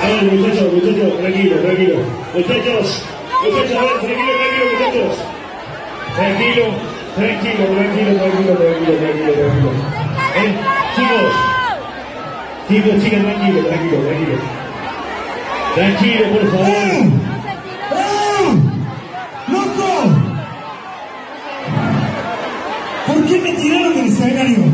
Vale, muchachos, muchachos, tranquilo, tranquilo. Muchachos, muchachos, a ver, tranquilo, tranquilo, muchachos. Tranquilo, tranquilo, tranquilo, tranquilo, tranquilo, tranquilo, tranquilo. ¿Eh? Chicos, chicos, chicas, tranquilo, tranquilo, tranquilo. Tranquilo, por favor. ¡Loco! ¿Por qué me tiraron del escenario?